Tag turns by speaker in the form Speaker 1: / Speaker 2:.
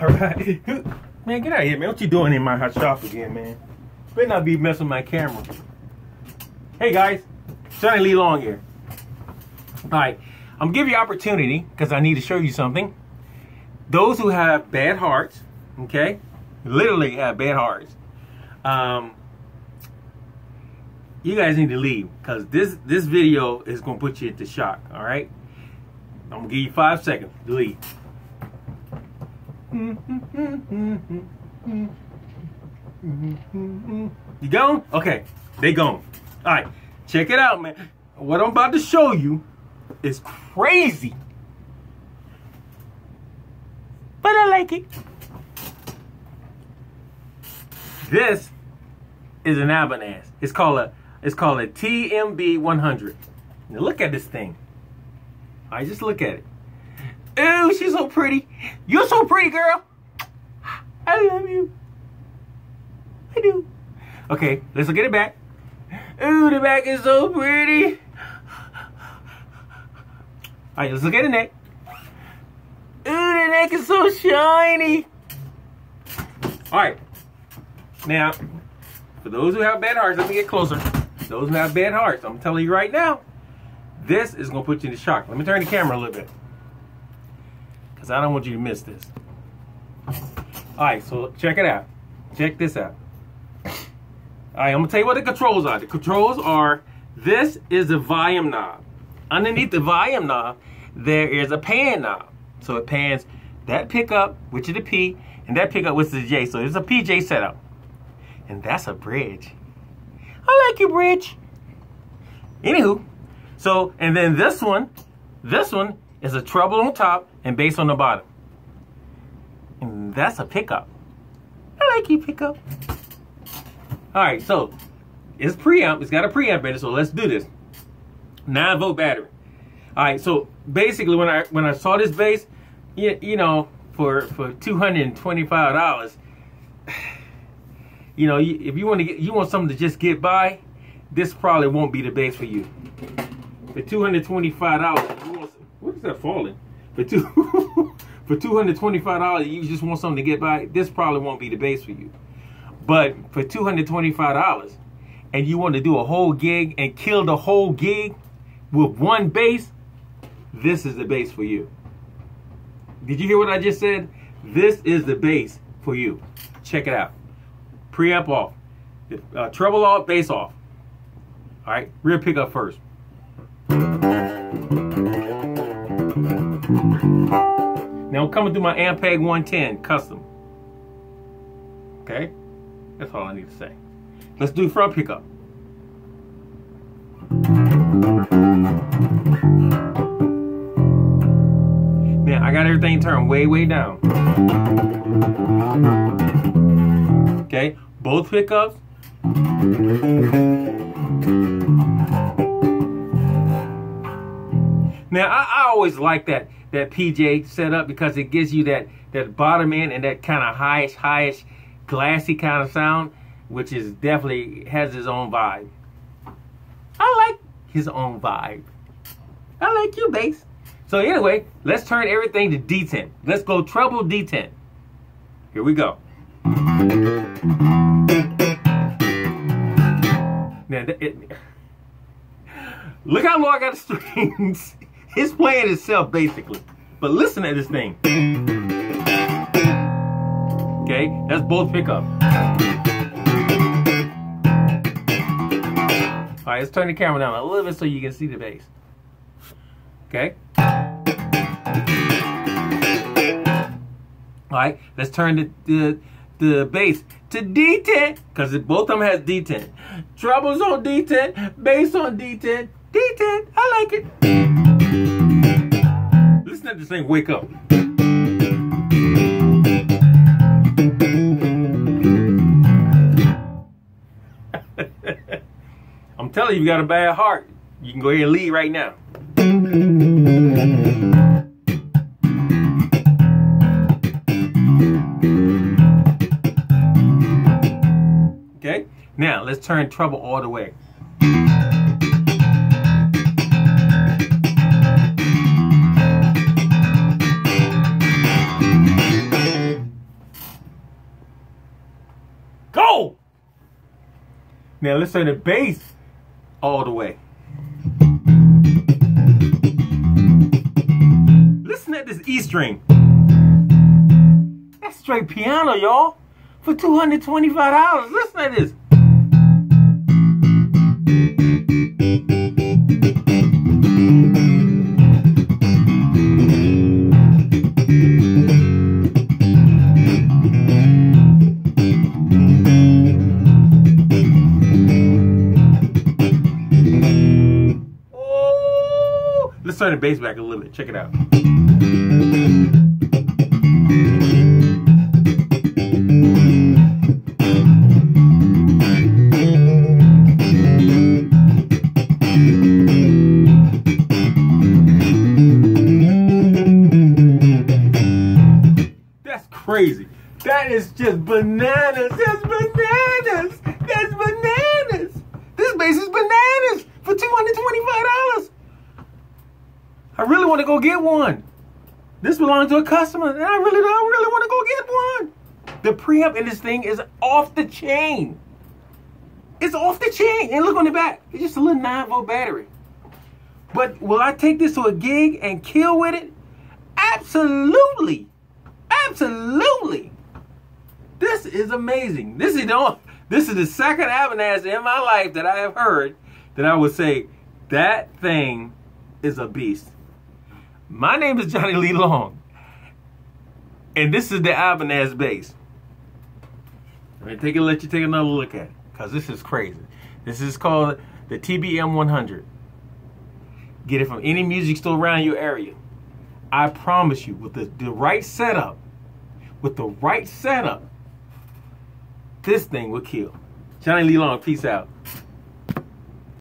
Speaker 1: All right. Man, get out of here, man. What you doing in my hot shop again, man? Better not be messing with my camera. Hey, guys. Johnny Lee Long here. All right. I'm giving you opportunity because I need to show you something. Those who have bad hearts, okay, literally have bad hearts, um, you guys need to leave because this this video is gonna put you into shock. All right, I'm gonna give you five seconds to leave. You gone? Okay, they gone. All right, check it out, man. What I'm about to show you is crazy, but I like it. This is an Ibanez. It's called a it's called a TMB 100. Now look at this thing. I right, just look at it. Ooh, she's so pretty. You're so pretty, girl. I love you. I do. Okay, let's look at the back. Ooh, the back is so pretty. All right, let's look at the neck. Ooh, the neck is so shiny. All right. Now, for those who have bad hearts, let me get closer. Those who have bad hearts, I'm telling you right now, this is going to put you in shock. Let me turn the camera a little bit. Because I don't want you to miss this. All right, so check it out. Check this out. All right, I'm to tell you what the controls are. The controls are, this is the volume knob. Underneath the volume knob, there is a pan knob. So it pans that pickup, which is the P, and that pickup, which is the J. So it's a PJ setup. And that's a bridge. I like your bridge. Anywho, so, and then this one, this one is a treble on top and bass on the bottom. And that's a pickup. I like you pickup. All right, so it's preamp. It's got a preamp in it, so let's do this. 9 volt battery. All right, so basically when I when I saw this bass, you, you know, for for $225, you know, if you want to get you want something to just get by, this probably won't be the bass for you. For $225, what is that falling? For two for $225, you just want something to get by, this probably won't be the base for you. But for $225 and you want to do a whole gig and kill the whole gig with one bass, this is the bass for you. Did you hear what I just said? This is the bass for you. Check it out. Preamp off. Uh, treble off, bass off. All right, rear pickup first. Now I'm coming through my Ampeg 110 custom. Okay, that's all I need to say. Let's do front pickup. Now I got everything turned way, way down. Okay, both pickups. Now I, I always like that that PJ set up because it gives you that that bottom end and that kind of highish, highish, glassy kind of sound, which is definitely has his own vibe. I like his own vibe. I like you, bass. So anyway, let's turn everything to D10. Let's go treble D10. Here we go. Now, it, look how long I got the strings. It's playing itself basically. But listen to this thing. Okay, that's both pickup. All right, let's turn the camera down a little bit so you can see the bass. Okay. All right, let's turn the the, the bass to D10 because both of them has D10. Trebles on D10, bass on D10, D10. I like it let this thing wake up. I'm telling you, you got a bad heart. You can go ahead and leave right now. Okay, now let's turn treble all the way. Now turn the bass all the way. Listen at this E string. That's straight piano, y'all. For $225. Listen at this. Turn the bass back a little bit. Check it out. That's crazy. That is just bananas. That's bananas. That's bananas. This bass is bananas for $225. I really want to go get one. This belongs to a customer, and I really don't really want to go get one. The preamp in this thing is off the chain. It's off the chain. And look on the back. It's just a little 9 volt battery. But will I take this to a gig and kill with it? Absolutely. Absolutely. This is amazing. This is the this is the second Ibanez in my life that I have heard that I would say that thing is a beast. My name is Johnny Lee Long, and this is the Ibanez bass. Let me take a let you take another look at it, cause this is crazy. This is called the TBM 100. Get it from any music store around your area. I promise you, with the, the right setup, with the right setup, this thing will kill. Johnny Lee Long, peace out.